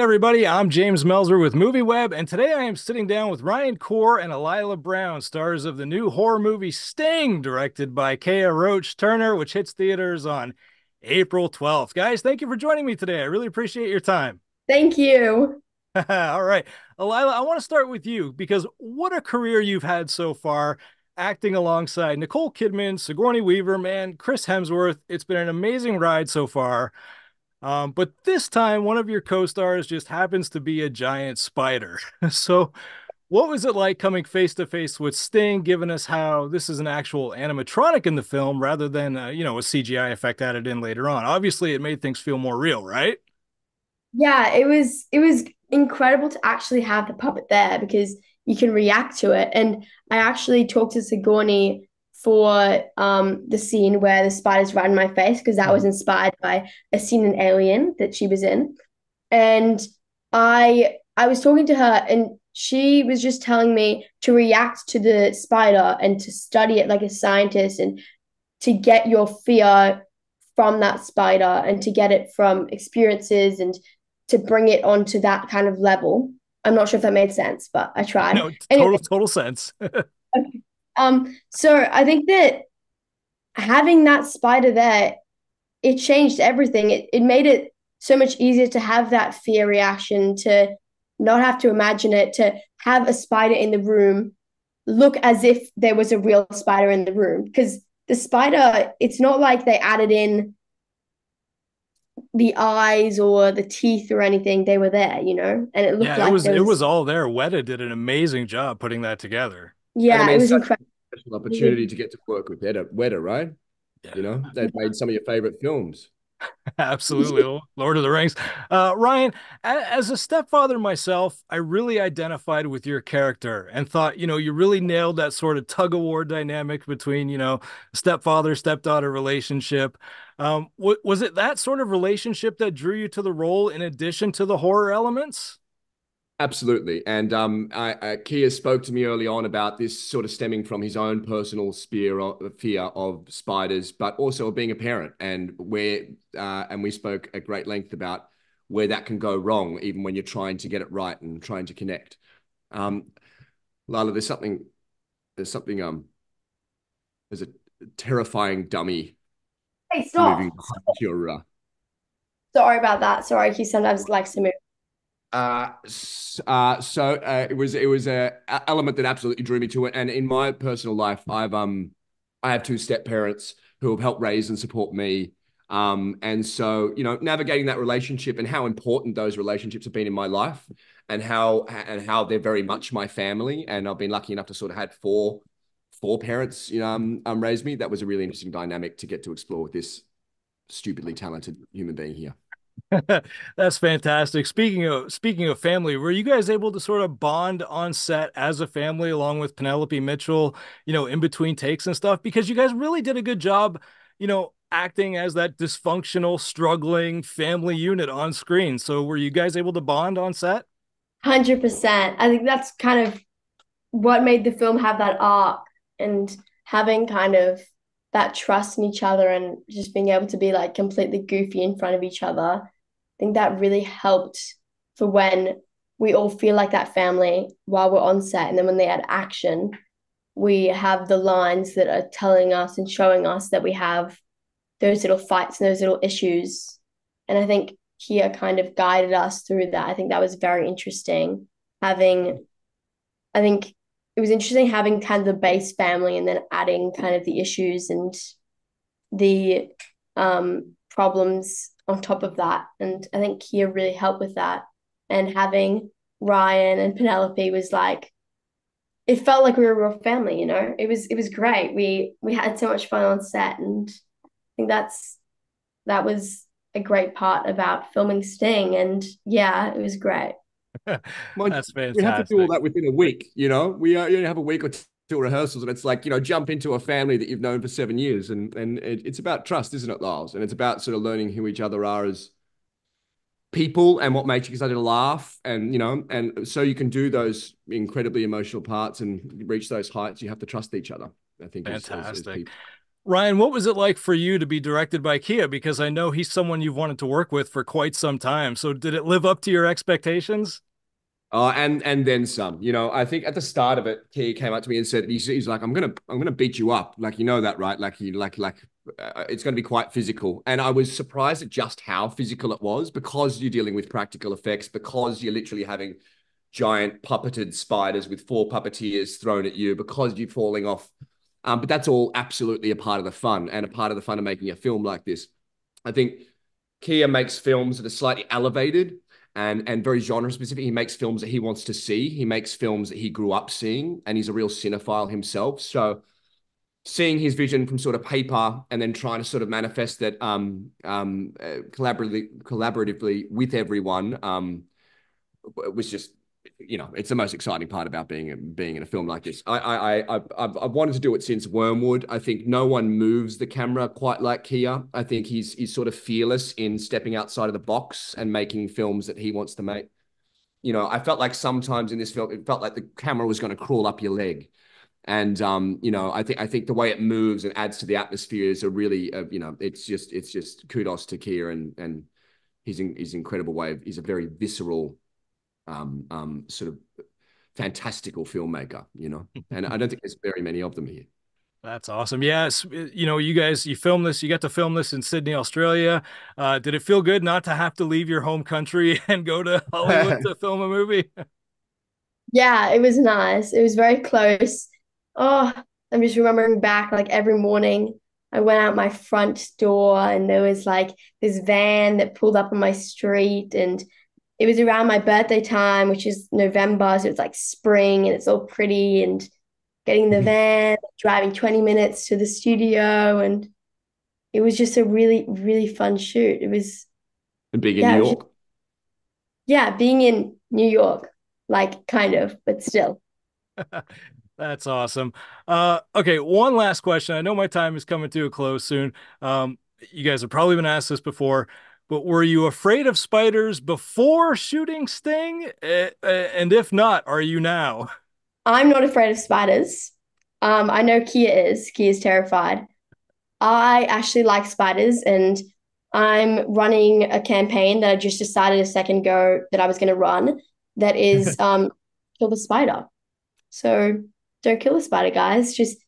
everybody, I'm James Melzer with MovieWeb, and today I am sitting down with Ryan Corr and Alyla Browne, stars of the new horror movie Sting, directed by Kiah Roache-Turner, which hits theaters on April 12th. Guys, thank you for joining me today. I really appreciate your time. Thank you. All right. Alyla, I want to start with you because what a career you've had so far acting alongside Nicole Kidman, Sigourney Weaver, man, Chris Hemsworth. It's been an amazing ride so far. Um, but this time, one of your co stars just happens to be a giant spider. so, what was it like coming face to face with Sting, giving us how this is an actual animatronic in the film rather than, uh, you know, a CGI effect added in later on? Obviously, it made things feel more real, right? Yeah, it was it was incredible to actually have the puppet there because you can react to it. And I actually talked to Sigourney for um, the scene where the spiders ran in my face because that was mm-hmm. inspired by a scene in Alien that she was in, and I I was talking to her and she was just telling me to react to the spider and to study it like a scientist and to get your fear from that spider and to get it from experiences and to bring it onto that kind of level. I'm not sure if that made sense, but I tried. No, total anyway. total sense. okay. Um, so I think that having that spider there, it changed everything. It it made it so much easier to have that fear reaction, to not have to imagine it, to have a spider in the room look as if there was a real spider in the room. Because the spider, it's not like they added in the eyes or the teeth or anything. They were there, you know, and it looked yeah, like it was, was, it was all there. Weta did an amazing job putting that together. Yeah, I mean, it was incredible. Opportunity to get to work with Weta, Weta right? Yeah. You know, they've made some of your favorite films. Absolutely. Lord of the Rings. Uh, Ryan, as a stepfather myself, I really identified with your character and thought, you know, you really nailed that sort of tug of war dynamic between, you know, stepfather, stepdaughter relationship. Um, was it that sort of relationship that drew you to the role in addition to the horror elements? Absolutely. And um, I, I, Kiah spoke to me early on about this sort of stemming from his own personal spear of, fear of spiders, but also being a parent and where, uh, and we spoke at great length about where that can go wrong, even when you're trying to get it right and trying to connect. Um, Lala, there's something, there's something, um, there's a terrifying dummy. Hey, stop. Your, uh... Sorry about that. Sorry, he sometimes likes to move uh, uh, so uh, it was it was a element that absolutely drew me to it. And in my personal life, I've um I have two step parents who have helped raise and support me. Um, and so you know, navigating that relationship and how important those relationships have been in my life, and how and how they're very much my family. And I've been lucky enough to sort of had four four parents, you know, um, um raise me. That was a really interesting dynamic to get to explore with this stupidly talented human being here. That's fantastic. Speaking of speaking of family, were you guys able to sort of bond on set as a family along with Penelope Mitchell, you know, in between takes and stuff? Because you guys really did a good job, you know, acting as that dysfunctional, struggling family unit on screen. So were you guys able to bond on set? 100%. I think that's kind of what made the film have that arc and having kind of that trust in each other and just being able to be like completely goofy in front of each other. I think that really helped for when we all feel like that family while we're on set. And then when they add action, we have the lines that are telling us and showing us that we have those little fights and those little issues. And I think Kiah kind of guided us through that. I think that was very interesting. Having, I think it was interesting having kind of the base family and then adding kind of the issues and the um, problems on top of that. And I think Kiah really helped with that. And having Ryan and Penelope was like, it felt like we were a real family, you know. It was it was great. We we had so much fun on set, and I think that's that was a great part about filming Sting. And yeah, it was great. That's fantastic. We have to do all that within a week. You know, we uh, you have a week or two rehearsals, and it's like you know, jump into a family that you've known for seven years, and and it, it's about trust, isn't it, Lyles? And it's about sort of learning who each other are as people and what makes you excited to laugh, and you know, and so you can do those incredibly emotional parts and reach those heights. You have to trust each other. I think fantastic. As, as Ryan, what was it like for you to be directed by Kiah? Because I know he's someone you've wanted to work with for quite some time. So did it live up to your expectations? Uh, and and then some. You know, I think at the start of it, Kiah came up to me and said, he's, he's like, I'm gonna I'm gonna beat you up. Like you know that, right? Like he like like uh, it's going to be quite physical. And I was surprised at just how physical it was because you're dealing with practical effects, because you're literally having giant puppeted spiders with four puppeteers thrown at you, because you're falling off. Um, but that's all absolutely a part of the fun and a part of the fun of making a film like this. I think Kiah makes films that are slightly elevated and and very genre specific. He makes films that he wants to see. He makes films that he grew up seeing, and he's a real cinephile himself. So seeing his vision from sort of paper and then trying to sort of manifest that um, um, uh, collaboratively collaboratively with everyone um, was just you know it's the most exciting part about being being in a film like this. I I I I've, I've wanted to do it since Wyrmwood. I think no one moves the camera quite like Kiah. I think he's he's sort of fearless in stepping outside of the box and making films that he wants to make. You know, I felt like sometimes in this film, it felt like the camera was going to crawl up your leg and um, you know, I think I think the way it moves and adds to the atmosphere is a really, uh, you know, it's just it's just kudos to Kiah and and his his incredible way. Of, he's a very visceral, um, um, sort of fantastical filmmaker, you know, and I don't think there's very many of them here. That's awesome. Yes, you know, you guys, you filmed this. You got to film this in Sydney, Australia. Uh, did it feel good not to have to leave your home country and go to Hollywood to film a movie? Yeah, it was nice. It was very close oh, I'm just remembering back like every morning I went out my front door and there was like this van that pulled up on my street and it was around my birthday time, which is November. So it's like spring and it's all pretty and getting the mm-hmm. van, driving 20 minutes to the studio. And it was just a really, really fun shoot. It was and being yeah, in New York. Just, yeah, being in New York, like kind of, but still. That's awesome. Uh, okay, one last question. I know my time is coming to a close soon. Um, you guys have probably been asked this before, but were you afraid of spiders before shooting Sting? Uh, uh, and if not, are you now? I'm not afraid of spiders. Um, I know Kiah is. Kiah is terrified. I actually like spiders, and I'm running a campaign that I just decided a second ago that I was going to run. That is um, kill the spider. So don't kill the spider, guys. Just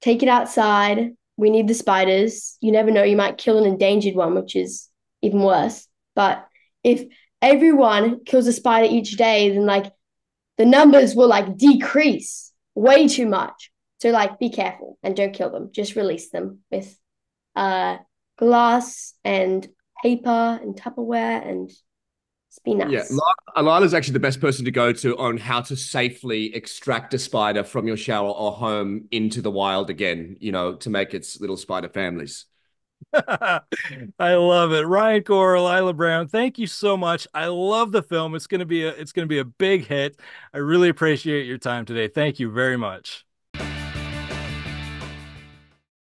take it outside. We need the spiders. You never know, you might kill an endangered one, which is even worse. But if everyone kills a spider each day, then like the numbers will like decrease way too much. So like be careful and don't kill them. Just release them with uh glass and paper and Tupperware and be nice. Yeah, Alana's actually the best person to go to on how to safely extract a spider from your shower or home into the wild again, you know, to make its little spider families. I love it. Ryan Corr, Lila Browne, thank you so much. I love the film. It's gonna be a it's gonna be a big hit. I really appreciate your time today. Thank you very much.